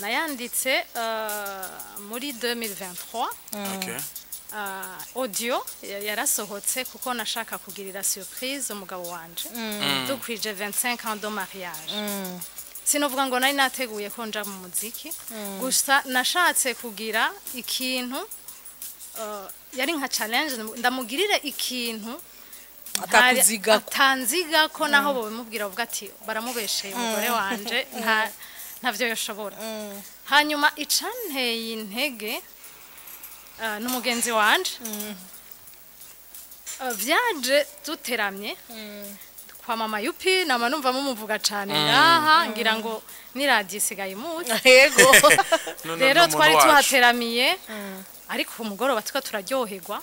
nayanditse uh, muri 2023 uh, audio yarasohotse kuko nashaka kugirira surprise umugabo wanjye dukwije 25 ans de mariage sinovuga ngo nari nateguye ko nja mu muziki mm. gusa nashatse kugira ikintu eh, yari nka challenge ndamugirire ikintu atanziga ko mm. naho babimubwira bavuga ati baramubesheye mm. umugore wanje ntabyo yashobora hanyuma icanteye intege eh, n'umugenzi wanje byaje eh, duteramye kwa mama yupi na numva mumuvuga cyane ngaha mm. ngira ngo ni radio isigaye imutse yego rero twari tuhateramiye mm. ariko umugoroba tuka turaryoherwa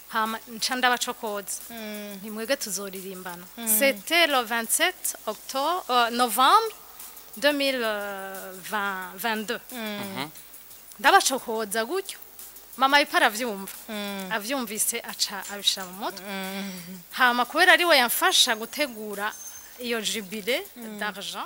nca ndabacokoza mm. ni mwebwe tuzoririmbana mm. c'était le 27 octobre eh, novembre 2022 mhm. ndabacokoza gutyo mama yupi arabyumva abyumvise aca abishyira mu mutwe hama kubera ariwe yamfasha gutegura iyo jibire hmm. daraja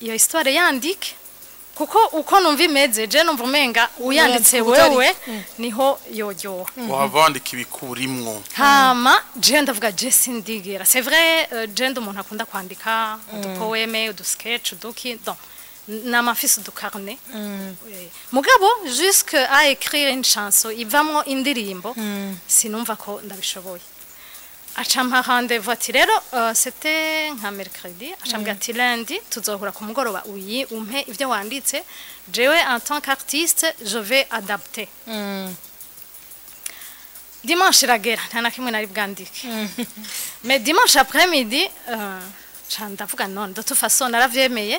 iyo histoire yandike kuko uko numva imeze je numva umenga uyanditse wewe mm. niho yoryoha mm-hmm. waba ibikurimwo hama je ndavuga je sindigera c'est vrai euh, je umuntu akunda kwandika mm. udupoeme udusketch uduki n'amafise udukarne mm. mugabo jusque à écrire une chanson ivamwo indirimbo sinumva ko ndabishoboye aca mpahandevu ati rero sete euh, nka mercredi aca mbwa ati mm. lundi tuzohura ku mugoroba uyi umpe ibyo wanditse jewe en tant qu'artiste je vais adapter mm. dimanche iragera nta na kimwe nari bwandike mm. mais dimanche après midi euh, ca ndavuga none de toute façon naravyemeye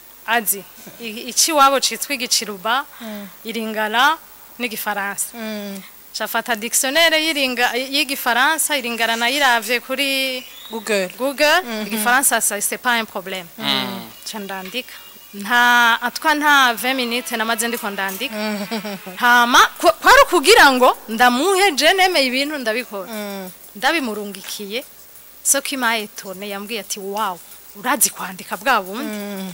azi iki iwabo cyitwa igikiruba iringara n'igifaransa nshafata dictionnaire yiringa y'igifaransa iringana nayiravye kuri google google mhm. mm -hmm. c'est pas un problème mm. chandandika nta atwa nta 20 minutes namaze ndiko ndandika mm. hama kwari kugira ngo ndamuhe je ibintu ndabikora mm. ndabimurungikiye so kimaye tone yambwiye ati wow urazi kwandika bwa bundi mm.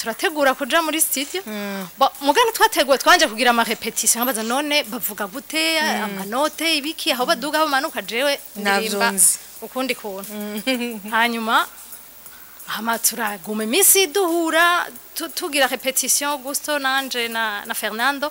turategura kuja muri studio hmm. mugana twateguwe twanje kugira ama repetition abaza none bavuga gute hmm. amanote ibiki aho baduga aho manuka jewe ndirimba ukundi kuntu hmm. hanyuma hama turaguma iminsi duhura tugira repetition gusto nanje na, na fernando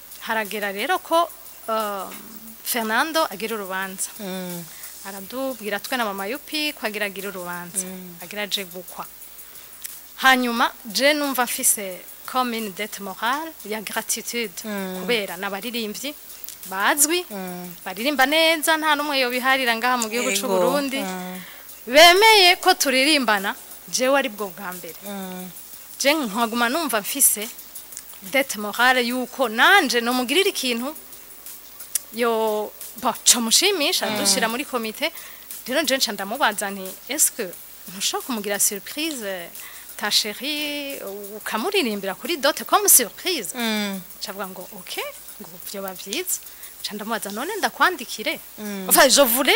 haragera rero ko eh, fernando agira urubanza mm. aradubwira twe na mama yupi ko agira agira urubanza mm. agira aje gukwa hanyuma je numva mfise comme une morale ya gratitude mm. kubera n'abaririmbyi bazwi baririmba neza nta n'umwe yobiharira ngaha mu gihugu cy'u Burundi bemeye ko turirimbana je ari bwo bwa mbere je nkaguma numva mfise dette morale yuko nanje no ikintu yo baca umushimi dushyira mm. muri komite rero njye nshya ndamubaza nti esike ntushobora kumugira surprise ta sheri ukamuririmbira kuri dote ko musirupurize nshavuga ngo oke ngo byoba byiza nshya ndamubaza none ndakwandikire vaje vure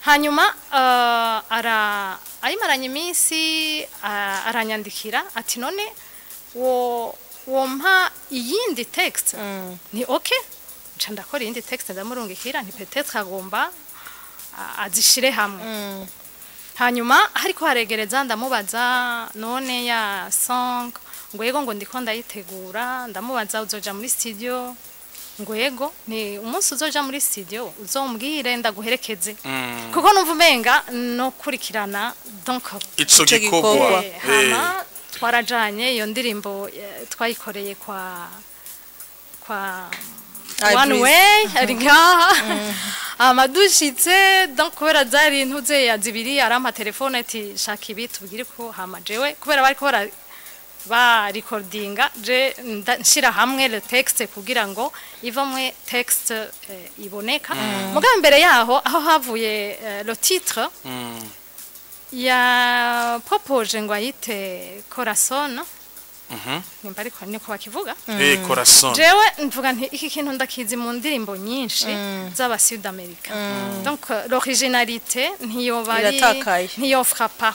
hanyuma euh, ayimaranye iminsi euh, aranyandikira ati none wo wompa iyindi texte mm. ni oke nca ndakora iyindi tekisite ndamurungikira ntipetetse agomba azishyire hamwe mm. hanyuma ariko haregereza ndamubaza none ya song ngo yego ngo ndiko ndayitegura ndamubaza uzoja muri studio ngo yego ni umunsi uzoja muri studio uzombwire ndaguherekeze mm. kuko numva umenga no kurikirana donc ico gikorwa eh, twarajanye iyo ndirimbo eh, twayikoreye kwa kwa one way ari ngaha hama kubera zari intuze ya zibiri arampa telefone ati shaka ibi tubwire ko hama jewe kubera bari kubara ba recordinga je nshyira hamwe le texte kugira ngo ivamwe texte eh, iboneka mm. mbere yaho aho havuye eh, le titre mhm. ya propoje ngo ayite corazon Mm-hmm. nimba ariko niko bakivuga mm. jewe mvuga nti iki kintu ndakizi mu ndirimbo nyinshi mm. z'abasud amerika mm. donc euh, l'originalité ntiyo frapa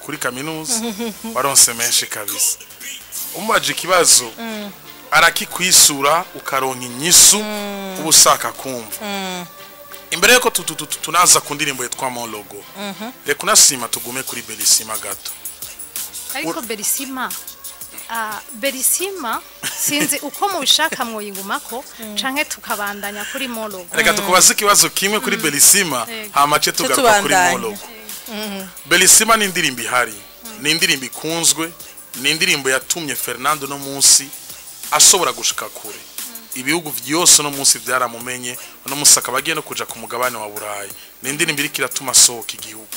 kuri kaminuza waronse menshi kabisa umubaje ikibazo mm. arakikwisura ukaronka inyisu mm. uba ushaka kumva mm. imbere y'uko tunaza ku ndirimbo yitwa mologo mm-hmm. reka unasima tugume kuri berisima gato ariko berisima Ah, berisima sinzi uko mubishaka mwuyigumako mm. canke tukabandanya kuri morogo reka mm. tukubaze ikibazo kimwe kuri mm. berisima hamace tugaruka kuri morogo mm-hmm. berisima ni indirimbo ihari ni indirimbo ikunzwe ni indirimbo yatumye fernando uno munsi ashobora gushika kure ibihugu byose uno munsi byaramumenye uno munsi akaba agiye no kuja ku mugabane wa burayi ni indirimbo iriko iratuma asohoka igihugu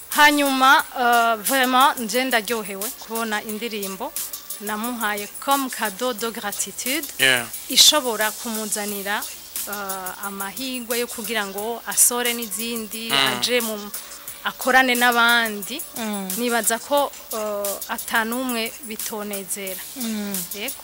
hanyuma ah, vema njye ndaryohewe kubona indirimbo namuhaye comme cadeau de gratitude ishobora kumuzanira uh, amahirwe yo kugira ngo asore n'izindi mm. aje mu akorane n'abandi mm. nibaza ko uh, atanumwe bitonezera mm. yego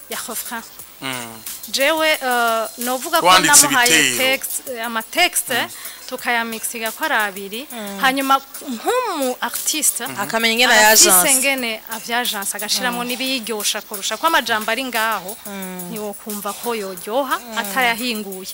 ya refrain mm. jewe uh, novuga ko namuhaye eh, amatekste eh, mm. tukayamikisinga ko ari abiri mm. hanyuma nk'umu aritiste mm-hmm. akamenya ingene ya ajanse ngene avyajanse mm. n'ibiyiryosha kurusha ko amajambo ari ngaho mm. ntiwokumva ko yoryoha atayahinguye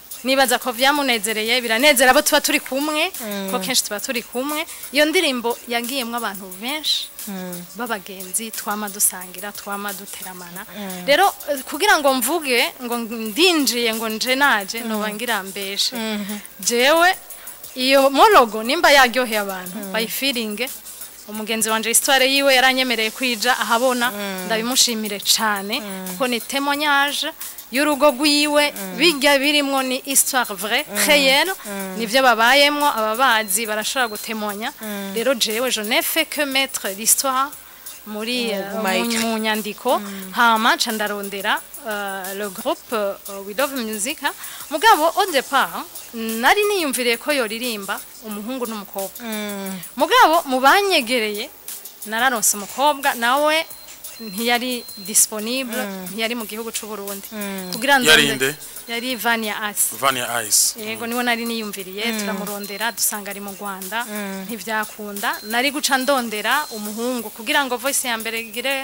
nibaza ko byamunezereye biranezera abo tuba turi kumwe ko mm. kenshi tuba turi kumwe iyo ndirimbo yagiyemo abantu benshi mm. b'abagenzi twama dusangira twama duteramana mm. rero kugira ngo mvuge ngo ndinjiye ngo nje naje ntubangira mbeshe mm-hmm. jewe iyo morogo nimba yaryoheye abantu bayifiringe umugenzi wanjye isitware yiwe yaranyemereye kwija ahabona ndabimushimire cyane kuko ni temonyaje y'urugo rw'iwe mm. bijya birimo ni isitavure reyeri mm. mm. nibyo babayemo ababazi barashobora gutemonya rero jewe jenefe ke metre lisitwa muri euh, mu nyandiko hama nca ndarondera euh, le groupe euh, we love music mugabo odepa nari niyumviriye ko yoririmba umuhungu n'umukobwa mugabo mubanyegereye banyegereye nararonse umukobwa nawe ntiyari disponible mm. ntiyari mu gihugu cy'u Burundi mm. kugira ngo yari van ya ice van yego niwo nari niyumviriye mm. turamurondera dusanga ari mu Rwanda ntibyakunda nari guca ndondera umuhungu kugira ngo voice ya mbere gire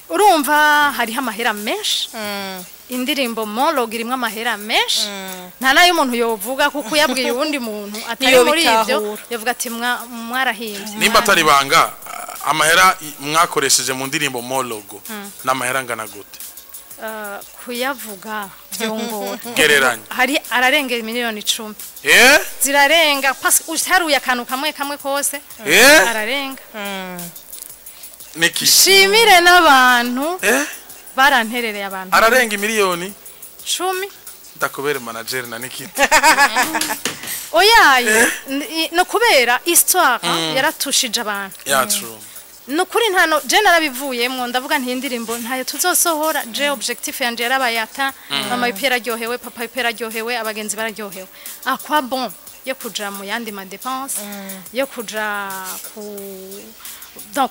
urumva hariho amahera menshi indirimbo moroga irimo amahera menshi nta nayo umuntu yovuga kuko uyabwiye uwundi muntu atari muri ibyo yavuga ati mwarahimbye nimba atari ibanga amahera mwakoresheje mu ndirimbo morogo ni amahera angana gute Eh, kuyavuga byungura gereranya hari ararengera miliyoni icumi eh? zirarenga pasi akantu kamwe kamwe kose eh? ararenga hmm. shimire n'abantu baranterereye abantu ararenga miliyoni cumi ndakubere manajeri na nikita oyaye ni kubera isitwara hmm. yaratushije abantu yacu ni ukuri ntano je narabivuyemo ndavuga nti indirimbo ntayo tuzosohora je objectif yanje yarabaye mm. mama bipera aryohewe papa bipera aryohewe abagenzi bararyohewe akwa bon yo kuja mu yandi madepense mm. yo kuja ku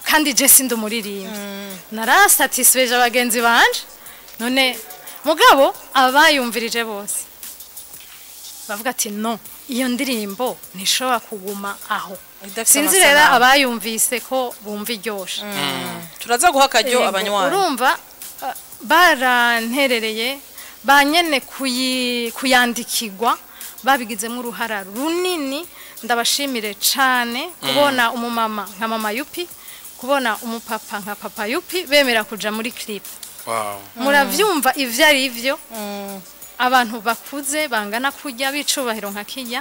kandi je sindi umuririmbi mm. narasatisfeje abagenzi banje none mugabo abayumvirije bose bavuga ati no iyo ndirimbo ntishobora kuguma aho sinzi rero abayumvise ko bumva iryoshye mm. mm. turaza guha akaryo abanywanyi urumva baranterereye banyene kuyandikirwa babigizemo uruhara runini ndabashimire cyane mm. kubona umumama nka mama yupi kubona umupapa nka papa yupi bemera kujya muri kiripe murabyumva ibyo ari byo abantu bakuze bangana kujya bicubahiro nka kijya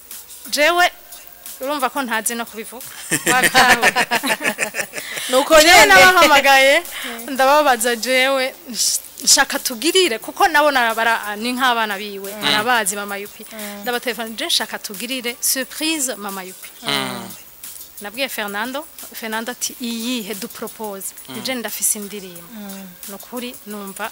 jewe urumva ko ntazi no kubivuga nuko nyine nabahamagaye ndababaza jewe shaka tugirire kuko nabo ni nk'abana biwe mm. arabazi mama yupi mm. ndabaterefanije shaka tugirire surprise mama yupi mm. nabwiye fernando fernando ati iyihe duporopose ibyo ndafise indirimbo ni ukuri numva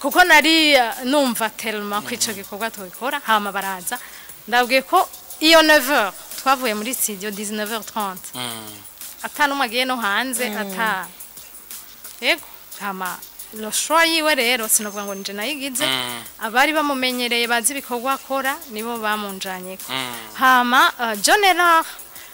kuko nari numva telma mm-hmm. ko ico gikorwa tubikora hama baraza ndabwiye ko iyo 9 twavuye muri studio 19h30 atanu no hanze ata yego mm. hama rushowa yiwe rero sinavuga ngo nje nayigize mm. abari bamumenyereye bazi ibikorwa akora nibo bamunjanyeko mm. hama general uh,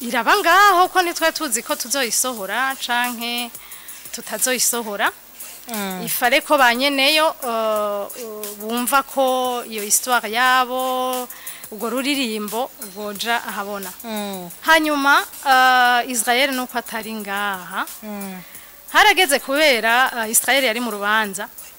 iraba ngaho ko nitwe tuzi ko tuzoyisohora canke tutazoyisohora Mm. ifa ariko ba uh, uh, bumva ko iyo histoire yabo ubwo ruririmbo rwoja ahabona mm. hanyuma uh, israel nuko atari ngaha mm. harageze kubera israel yari mu rubanza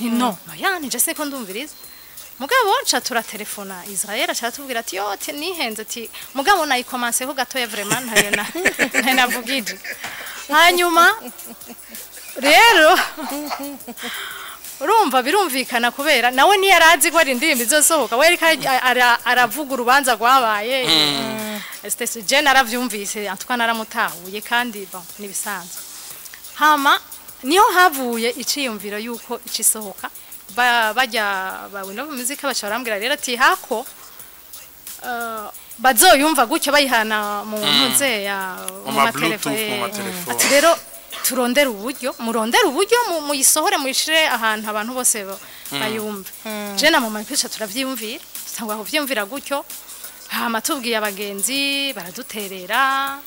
ni no oya mm. ni jese ko ndumviriza mugabo nca turatelefona israel acaratubwira ati yote nihenze ati mugabo nayikomanseho gatoya vraiment ntayo navugije hanyuma rero urumva birumvikana kubera nawe ntiyari azi ko hari indirimbo izosohoka we ariko aravuga urubanza rwabaye mm. esitesi je narabyumvise atwa naramutahuye kandi nibisanzwe hama niho havuye iciyumviro yuko ikisohoka bajya ba wino muzika baca barambwira rero ati hako eh, Bazo yumva gutyo bayihana mu mm. ntuze ya mu matelefone ati rero turondera uburyo murondera uburyo muyisohore muyishire ahantu abantu bose mm. bayumve je na mama mm. mpisha turavyiyumvira cyangwa kuvyumvira gutyo hama tubwiye abagenzi baraduterera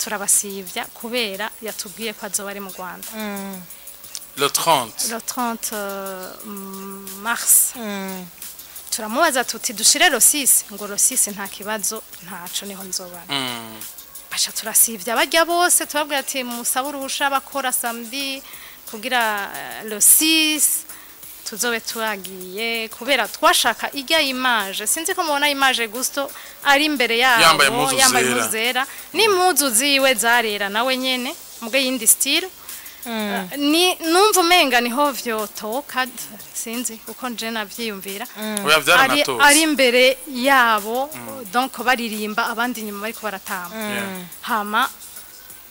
turabasibya kubera yatubwiye ko azoba ari mu rwanda le 30 euh, mars mm. turamubaza tuti dushire rosisi ngo rosisi nta kibazo ntaco niho nzobana mm. basha turasivya barya bose turabwira ati musabe uruhusha bakora samedi kugira euh, rosisi tuzobe turagiye kubera twashaka ijya imaje sinzi ko mubona imaje gusto ari imbere yabo yambaye impuzu zera n'impuzu ziwe zarera nawe nyene mubwo yindi style mm. eh, numva umenga niho vyotoka sinzi uko nje navyiyumvira mm. ari imbere yabo mm. donc baririmba abandi inyuma bariko baratamba hama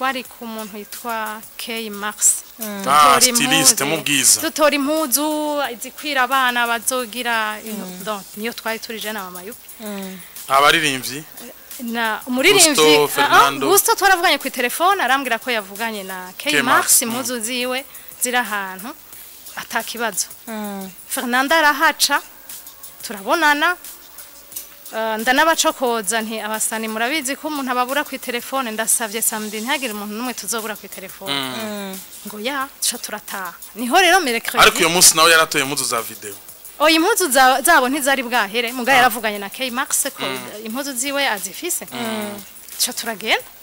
twari ku muntu witwa keyi makisi dutora mm. ah, impuzu zikwira abana bazogira mm. niyo twari turije na mama yupi mm. abaririmbyi na umuririmbyi ah, ah, gusto twaravuganye ku telefone arambwira ko yavuganye na keyi makisi impuzu ziwe ziri ahantu atakibazo fernanda arahaca turabonana Eh, ndanabacokoza nti abasani murabizi ko umuntu ababura ku telefone ndasabye samedi ntihagire umuntu n'umwe tuzobura ku telefone mm. Mm. ngo ya duca turataha niho rero mereka ariko uyu munsi nawe yaratoye impuzu za videwo oya impuzu zabo ntizari bwahere mugari ah. yaravuganye na keyi makisi ko mm. impuzu ziwe azifise duca turagenda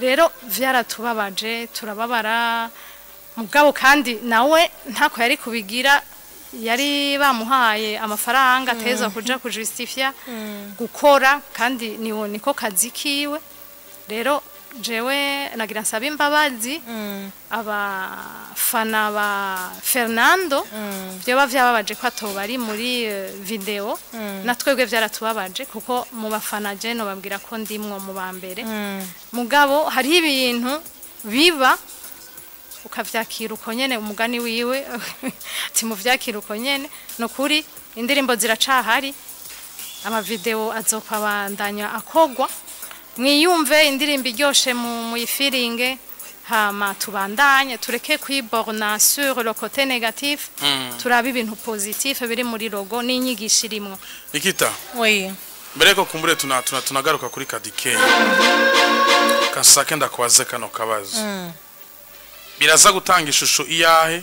rero byaratubabaje turababara mugabo kandi nawe ntako yari kubigira yari bamuhaye amafaranga mm. ateza kujya kujisitifiya mm. gukora kandi niwo niko kazi kiwe rero jewe nagira nsaba imbabazi mm. abafana ba fernando byaba byababaje ko atobari muri eh, videwo twebwe byaratubabaje kuko mu bafana jeno babwira ko ndimwo mu ba mbere mugabo hariho ibintu biba ukabyakira uko nyine umugani wiwe ati timubyakira uko nyine nukuri indirimbo ziracahari amavideo azokabandanya akogwa mwiyumve indirimbo iryoshe muyifiringe hama tubandanye tureke kwiborna sur le côté négatif hmm. turabe ibintu positif biri muri rogo n'inyigisho irimo ikita mbere yuko kumbure tunagaruka kuri kadike hmm. kasake ndakubaze kano kabazo hmm. biraza gutanga ishusho iyahe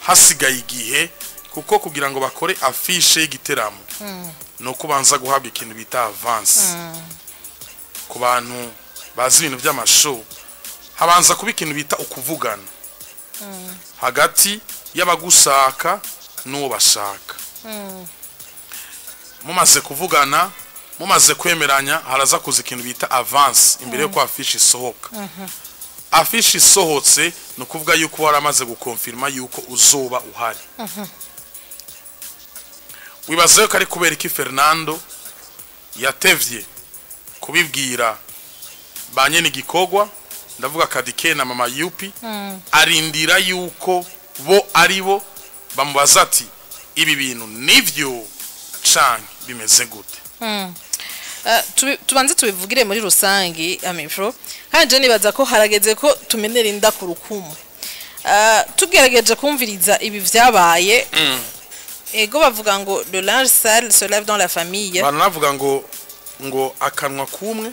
hasigaye igihe kuko kugira ngo bakore afishe y'igiteramo hmm. ni uko ubanza guhabwa ikintu bita avansi hmm. ku bantu bazi ibintu by'amashu habanza kuba ikintu bita ukuvugana hmm. hagati y'abagushaka n'uwo bashaka mumaze kuvugana mumaze kwemeranya haraza kuza ikintu bita avansi imbere y'uko afishe isohoka afishi isohotse ni ukuvuga yuko waramaze gukonfirima yuko uzuba uhari wibaza ko ari kubera iki fernando yatevye kubibwira ba nyene igikogwa ndavuga kadike na mama yupi hmm. arindira yuko bo ari bo bamubaza ati ibi bintu nivyo canke bimeze gute hmm. eh, tubanze tubivugire muri rusange amipro hanje nibaza ko harageze ko tumenera inda ku rukumu eh, tugerageje kumviriza ibi byabaye hmm. ego bavuga ngo dorange sale se lave dans la famille abantu ngo ngo akanwa kumwe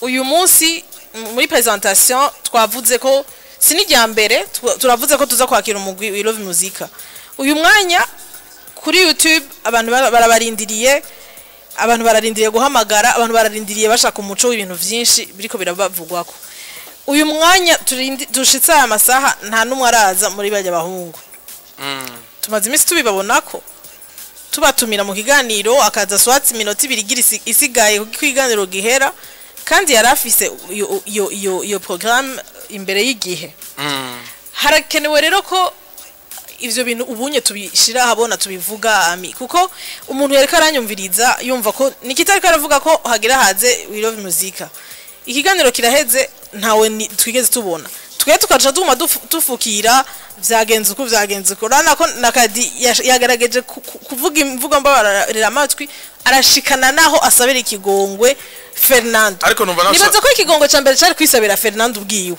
uyu munsi muri presentation twavuze ko si n'ijya mbere turavuze ko tuza kwakira umugwi wirovi muzika uyu mwanya kuri yutube abantu barabarindiriye abantu bararindiriye guhamagara abantu bararindiriye bashaka umuco w'ibintu byinshi biriko ko uyu mwanya dushitse aya masaha nta n'umwe araza muri bajya bahungu mm. tumaze iminsi ko tubatumira mu kiganiro akaza swatsi iminota ibiri igira isigaye ku ikiganiro gihera kandi yari afise iyo porogaramu imbere y'igihe mm. harakenewe rero ko ibyo bintu ubunye tubishyira ahabona tubivuga ami kuko umuntu yari karanyumviriza yumva ko nikitari karavuga ko hagira hanze wirobe muzika ikiganiro kiraheze ntawe twigeze tubona twe tukaca tuma dufukira byagenze uko byagenze uko urabona ko na kadi yagaragaje kuvuga imvugo mbabarira amatwi arashikana naho asabira ikigongwe ferinando nibaza ko ikigongwe cya mbere cyari kwisabira ferinando ubwiwe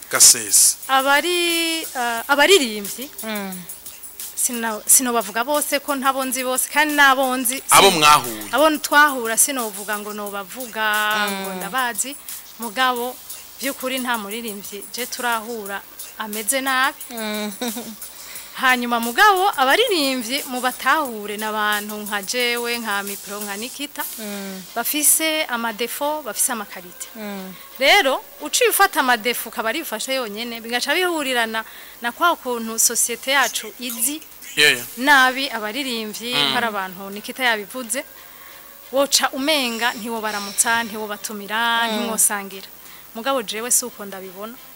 gasese ah, abaririmbyi mm. sino bavuga bose ko ntabonzi bose kandi n’abonzi abo mwahuye abo twahura sino bavuga ngo ntubavuga ngo mm. ndabazi mugabo by'ukuri nta muririmbyi je turahura ameze nabi mm. hanyuma mugabo abaririmbyi mubatahura n'abantu nka jewe nka mipro nka nikita mm. bafise amadefo bafise amakarite mm. rero uciye ufata amadefu ukaba ari bufashe yonyine bigaca bihurirana na kwa kuntu sosiyete yacu izi nabi abaririmbyi mm. hari abantu nikita yabivuze woca umenga ntiwo baramutsa ntiwo batumira ntimwosangira mugabo jewe si uko ndabibona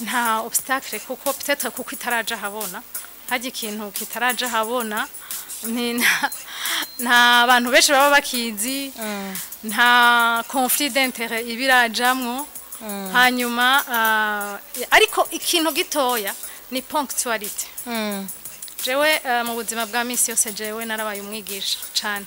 nta obstacle kuko pitete kuko itaraja habona hajya ikintu kitaraja habona nta abantu benshi baba bakizi mm. nta konfidentire iba irajyamo mm. hanyuma ah, ariko ikintu gitoya ni ponkicuwarite mm. jewe eh, mu buzima bwa minsi yose jewe narabaye umwigisha cyane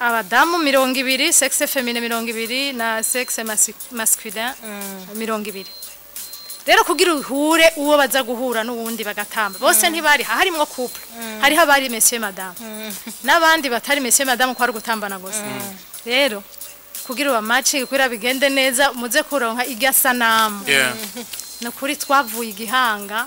abadamu mirongo ibiri sexe femine mirongo ibiri na sexe masculin mirongo ibiri rero kugira uhure uwo baza guhura n'uwundi bagatamba bose ntibari harimo couple hariho abari monsieur madame n'abandi batari monsieur madame ko ari gutambana gusa rero kugira ubamaci kugira bigende neza muze kuronka igasanamu ni ukuri twavuye igihanga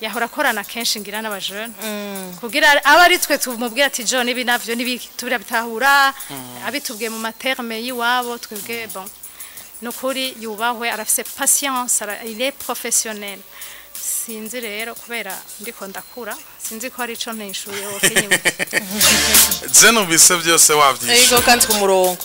yahora akorana kenshi ngira n'abajene mm. kugira aba ari twe tumubwira ati john ibi tubira bitahura mm. abitubwiye mu materme y'iwabo twebwe mm. bon ni yubahwe arafise patience il est professionnel sinzi rero kubera ndiko ndakura sinzi ko ari ico ntishuye wokenyewe je numvise byose wavyishe yego kandi ku murongo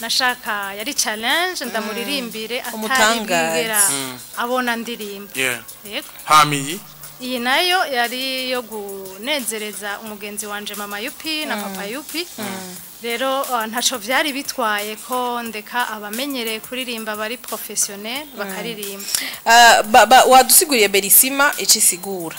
nashaka yari challenge ndamuririmbire mm. ataribwira mm. abona ndirimba hamiyi iyi nayo yari yo kunezereza umugenzi wanje mama yupi na mm. papa yupi rero uh, ntacyo byari bitwaye ko ndeka abamenyereye kuririmba bari porofesiyoneri bakaririmba ah, wadusiguriye berisima icyo isigura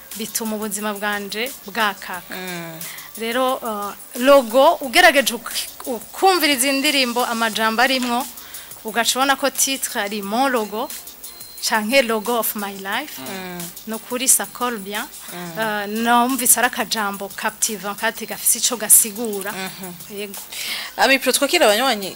bituma ubuzima bwanje bwakaka rero logo ah, ugerageje ukumviriza indirimbo amajambo arimo ugaca ubona ko titire ari mo canke logo of my life mm. mm. ni ukuri sakol numvise mm. uh, ari akajambo captive kandi gafite icyo gasigura mm-hmm. yego twakira abanywanyi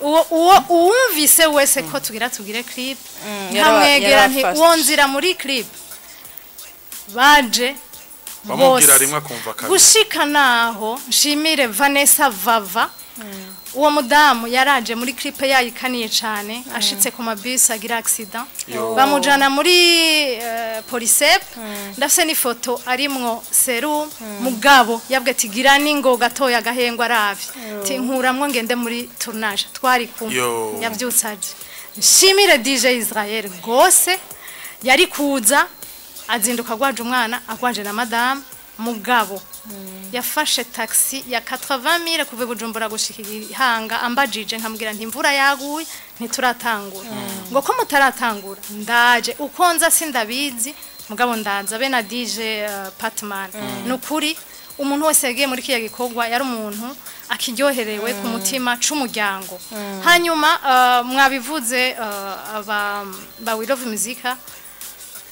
uwo uwumvise wese ko tugira tugire kiripe mm. nkamwegera ntiwonzira muri kiripe baje bose gushika nshimire vanessa vava mm. uwo mudamu yaraje muri clip yayikaniye cyane mm. ashitse ku mabisi agira accident bamujana muri eh, policep mm. ndafise n'ifoto arimwo seru mm. mugabo yabwe tigira gira ningo gatoya agahengwa aravye nkuramwo ngende muri tournage twari kumwe yabyutse nshimire DJ Israel gose yari kuza azinduka agwaje umwana agwaje na madamu mugabo Hmm. yafashe taxi ya 80000 kuva bujumbura gushika ihanga ambajije nkambwira nti imvura yaguye ntituratangura hmm. ngo ko mutaratangura ndaje ukonza sindabizi mugabo ndanza be na DJ uh, Patman hmm. nukuri umuntu wese yagiye muri kiya gikorwa yari umuntu akiryoherewe ku mutima c'umuryango hanyuma uh, mwabivuze uh, aba um, ba We Love Musica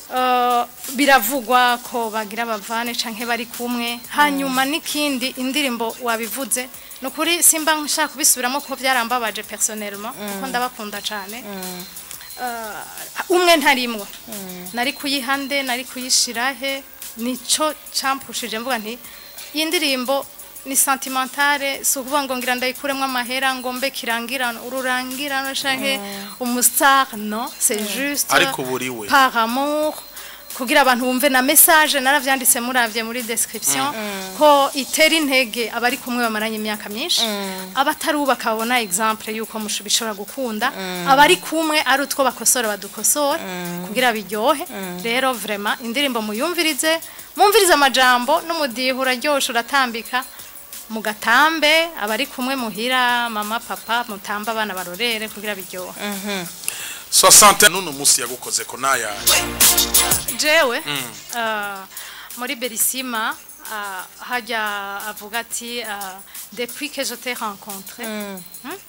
Uh, biravugwa ko bagira abavane canke bari kumwe hanyuma mm. n'ikindi indirimbo wabivuze nukuri simba nshaka kubisubiramo ko byarambabaje personellement kuko mm. ndabakunda cyane mm. uh, umwe ntarimwe nari kuyihande nari kuyishira he nicyo campushije mvuga nti iyi ndirimbo ni sentimentale si ukuvuga ngo ngira ndayikuremo amahera ngo mbe kirangirano ururangirano shanke mm. umusitari no c'est mm. juste ariko buri we par kugira abantu bumve na message naravyanditse muravye muri description mm, ko itera intege abari kumwe bamaranye imyaka myinshi abatari bakabona example yuko mushobora gukunda abari kumwe ari utwo bakosora badukosora kugira biryohe rero vraiment indirimbo muyumvirize mumvirize amajambo n'umudiho uraryoshe uratambika Mugatambe, abari kumwe muhira mama papa mutamba abana barorere kugira mhm. jewe mm. uh, berisima uh, uh, depuis que je t'ai rencontré mm. hmm?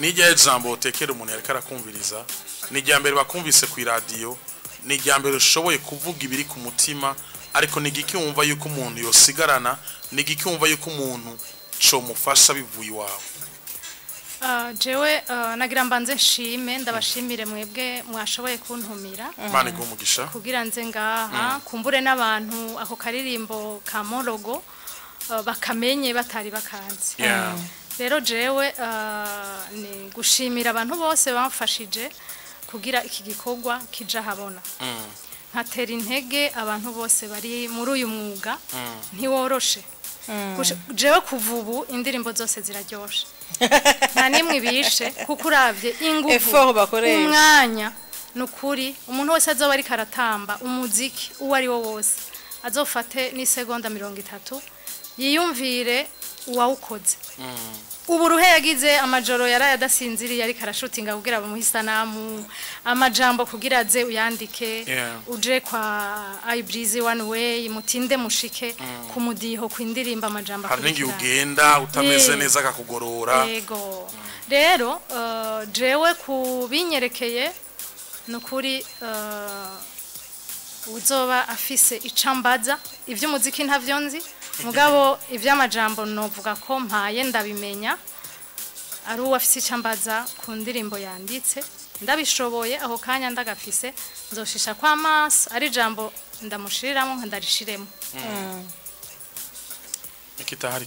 n'ijya ijambo utekera umuntu yari karakumviriza ni ijya mbere bakumvise ku iradiyo ni ijya mbere ushoboye kuvuga ibiri ku mutima ariko ni igiki wumva yuko umuntu yosigarana ni igiki wumva yuko umuntu comufasha bivuye iwawe ah, jewe ah, nagira mbanze nshime ndabashimire mwebwe mwashoboye kuntumira mm. umugisha kugira nze ngaha mm. kumbure n'abantu ako karirimbo ka morogo ah, bakamenye batari bakanze rero jewe eh, ni gushimira abantu bose bamfashije kugira iki gikorwa kijya ahabona mm. nkatera intege abantu bose bari muri uyu mwuga mm. ntiworoshe mm. jewe kuva ubu indirimbo zose ziraryoshye nta nimwe ibishe kuko urabye ingufu umwanya ni ukuri umuntu wese azoba ariko aratamba umuziki uwo ari wo wose azofate n'isegonda mirongo itatu yiyumvire uwawukoze ubu ruhe yagize amajoro yaraye adasinziriye ariko arashutinga kugira bamuhe isanamu amajambo kugira aze uyandike uje kwa ayiburizi wani weyi mutinde mushike mm. ku mudiho ku indirimbo amajambo hari n'igihe ugenda utameze neza akakugorora yego rero uh, jewe ku binyerekeye ni ukuri uh, uzoba afise icambaza iby'umuziki ntabyonzi mugabo iby'amajambo novuga ko mpaye ndabimenya ari uwo afite ku ndirimbo yanditse ndabishoboye aho kanya ndagafise nzoshisha kwa maso ari jambo ndamushiriramo ndarishiremo mm. ikitahari